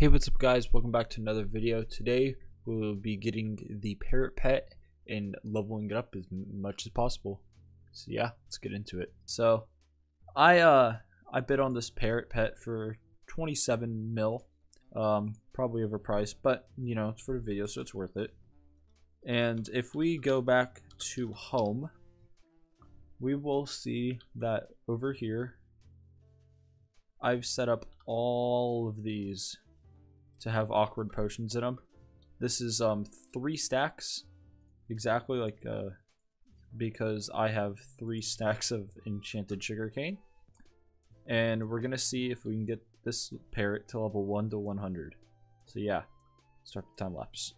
Hey what's up guys? Welcome back to another video. Today we'll be getting the parrot pet and leveling it up as much as possible. So yeah let's get into it. So I uh I bid on this parrot pet for 27 mil um probably overpriced but you know it's for the video so it's worth it. And if we go back to home we will see that over here I've set up all of these to have awkward potions in them. This is um three stacks, exactly like uh, because I have three stacks of enchanted sugarcane, and we're gonna see if we can get this parrot to level one to 100. So yeah, start the time lapse.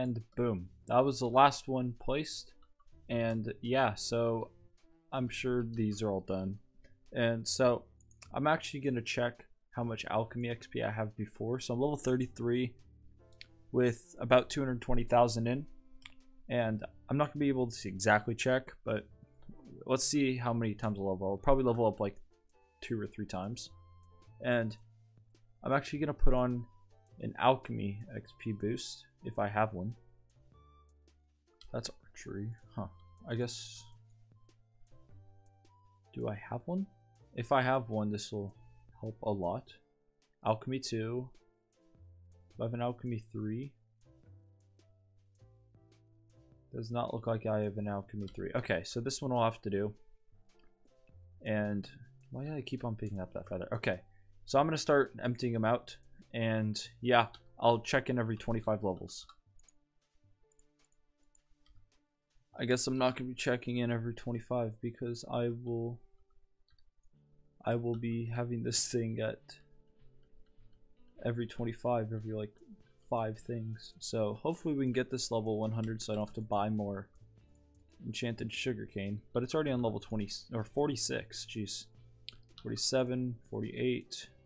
And boom that was the last one placed. And yeah so i'm sure these are all done. And so i'm actually going to check how much alchemy xp i have before. So i'm level 33 with about 220,000 in. And i'm not going to be able to exactly check but let's see how many times i'll level. I'll probably level up like two or three times. And i'm actually going to put on an alchemy xp boost if I have one. That's archery. Huh. I guess... Do I have one? If I have one, this will help a lot. Alchemy 2. Do I have an Alchemy 3? Does not look like I have an Alchemy 3. Okay, so this one I'll have to do. And why do I keep on picking up that feather? Okay, so I'm going to start emptying them out. And yeah, I'll check in every 25 levels. I guess I'm not going to be checking in every 25 because I will I will be having this thing at every 25 every like five things. So hopefully we can get this level 100 so I don't have to buy more enchanted sugarcane. But it's already on level 20 or 46. Jeez. 47, 48, uh,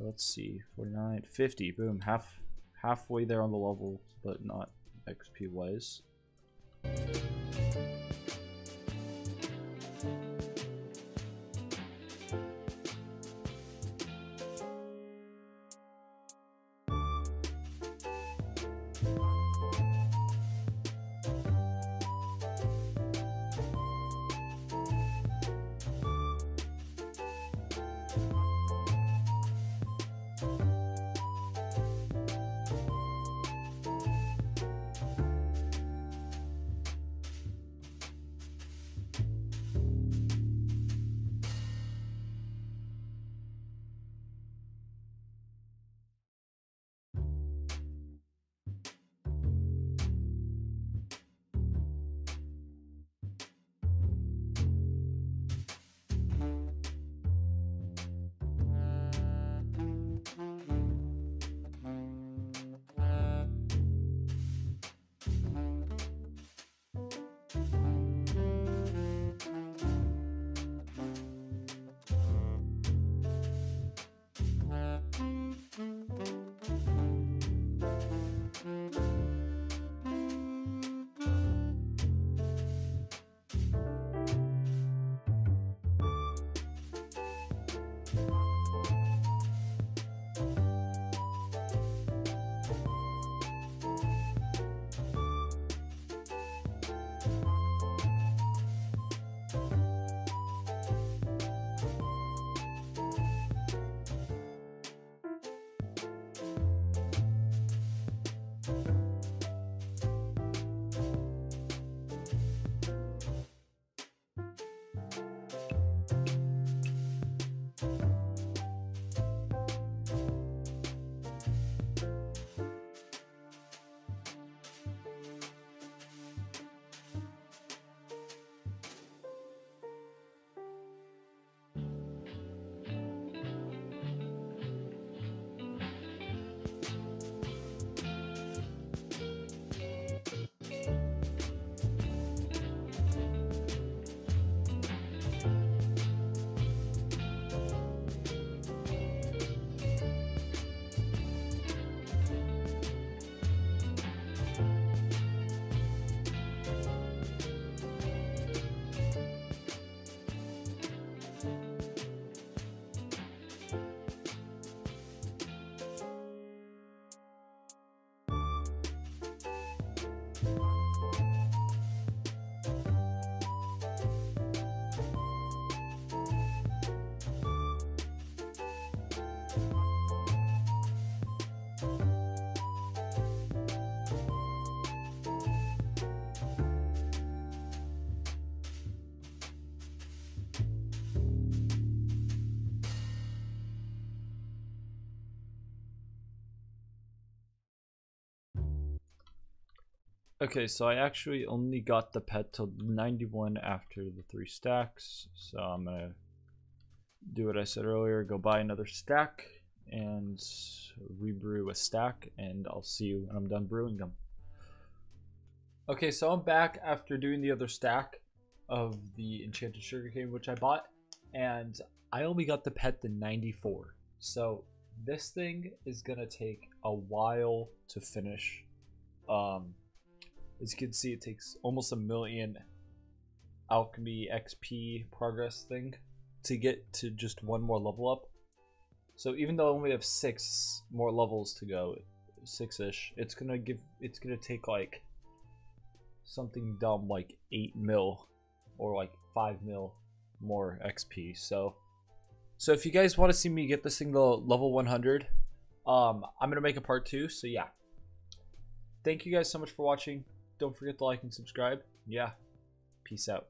let's see 49 50 boom half halfway there on the level but not xp Okay, so I actually only got the pet to 91 after the three stacks. So I'm gonna do what I said earlier, go buy another stack and rebrew a stack and I'll see you when I'm done brewing them. Okay, so I'm back after doing the other stack of the Enchanted Sugarcane, which I bought, and I only got the pet to 94. So this thing is gonna take a while to finish. Um, as you can see, it takes almost a million alchemy XP progress thing to get to just one more level up. So even though I only have six more levels to go, six-ish, it's gonna give, it's gonna take like something dumb like eight mil or like five mil more XP. So, so if you guys want to see me get this thing to level 100, um, I'm gonna make a part two. So yeah, thank you guys so much for watching. Don't forget to like and subscribe. Yeah. Peace out.